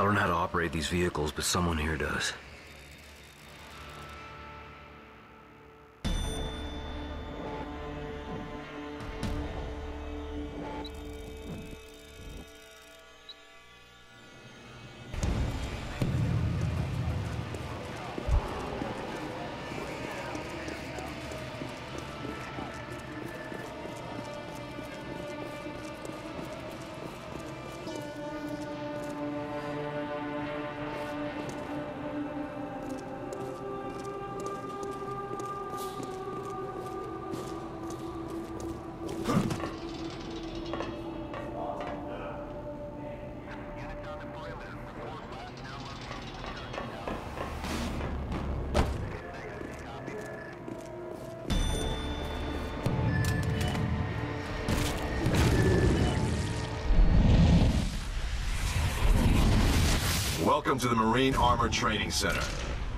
I don't know how to operate these vehicles, but someone here does. Welcome to the Marine Armor Training Center.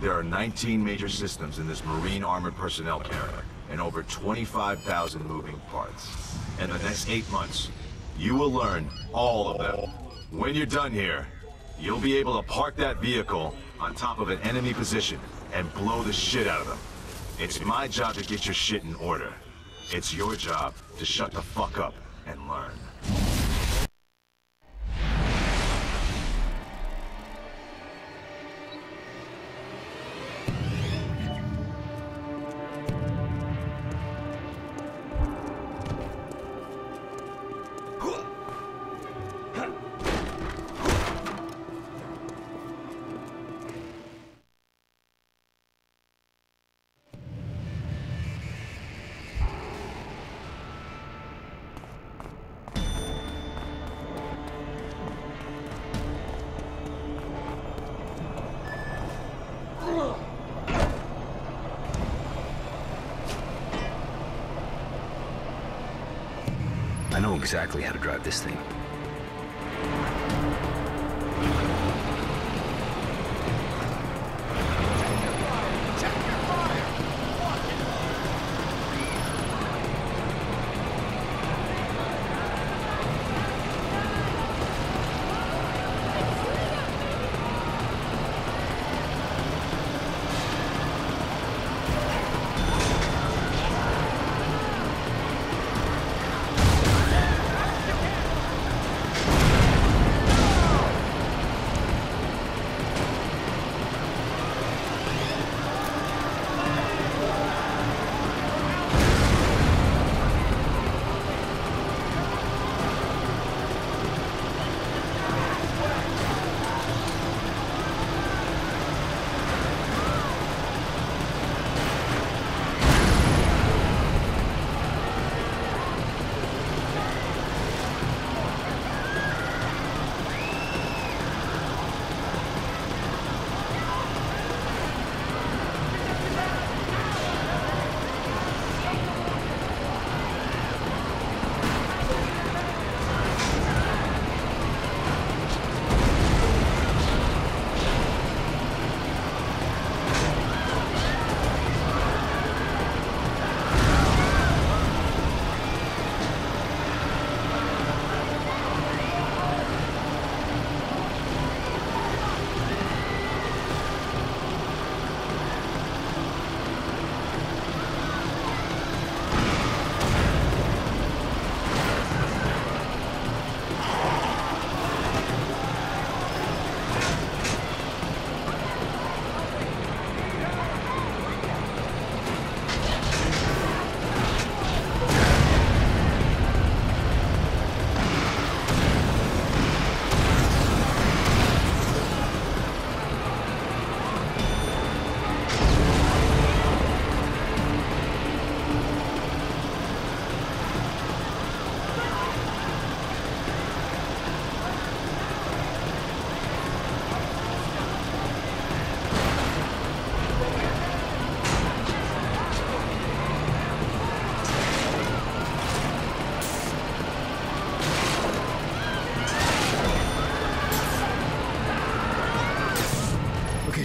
There are 19 major systems in this Marine Armored Personnel Carrier, and over 25,000 moving parts. In the next eight months, you will learn all of them. When you're done here, you'll be able to park that vehicle on top of an enemy position and blow the shit out of them. It's my job to get your shit in order. It's your job to shut the fuck up and learn. Know exactly how to drive this thing.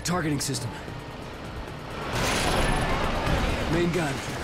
Targeting system. Main gun.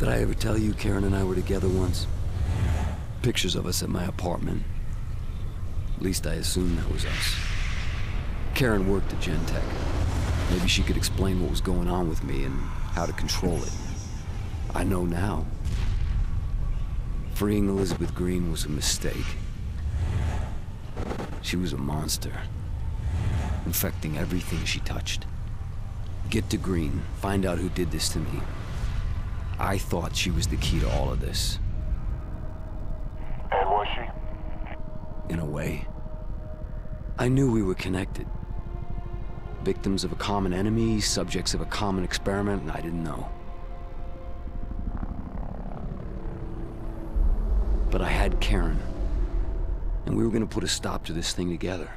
Did I ever tell you Karen and I were together once? Pictures of us at my apartment. At least I assumed that was us. Karen worked at Gentek. Maybe she could explain what was going on with me and how to control it. I know now. Freeing Elizabeth Greene was a mistake. She was a monster. Infecting everything she touched. Get to Greene, find out who did this to me. I thought she was the key to all of this. And was she? in a way. I knew we were connected. Victims of a common enemy, subjects of a common experiment, and I didn't know. But I had Karen. And we were gonna put a stop to this thing together.